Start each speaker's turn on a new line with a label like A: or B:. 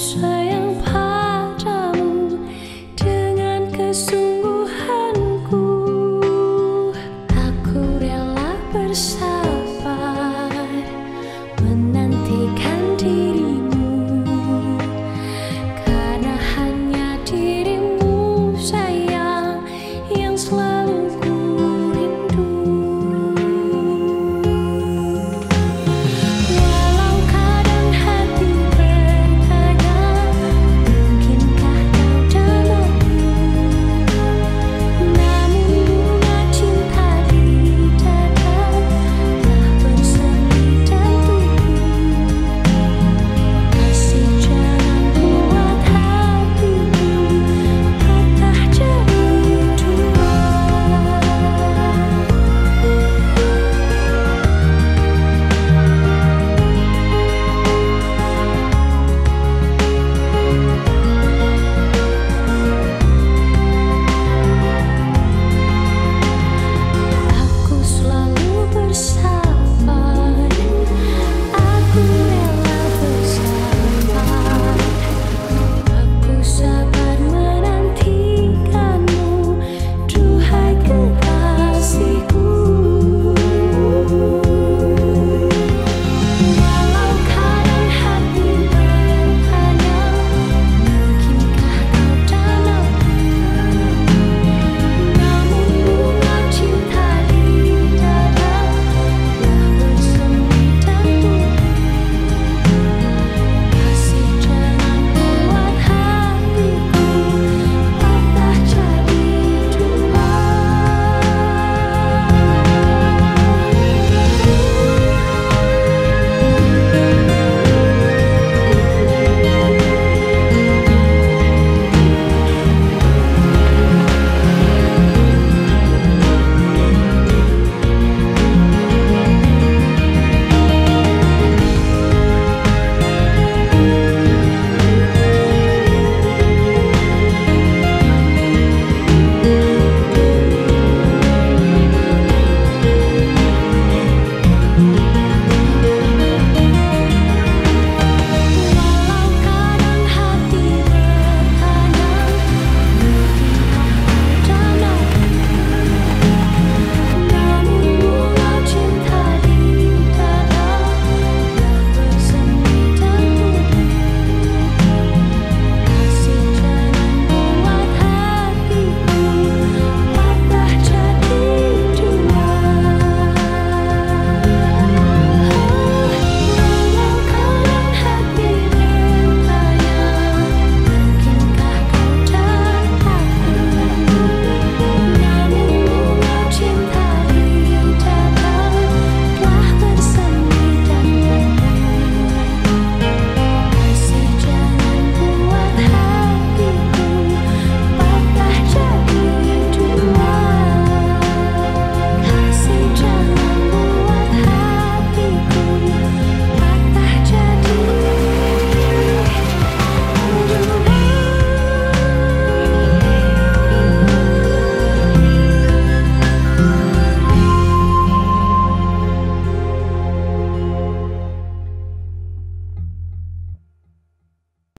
A: 睡。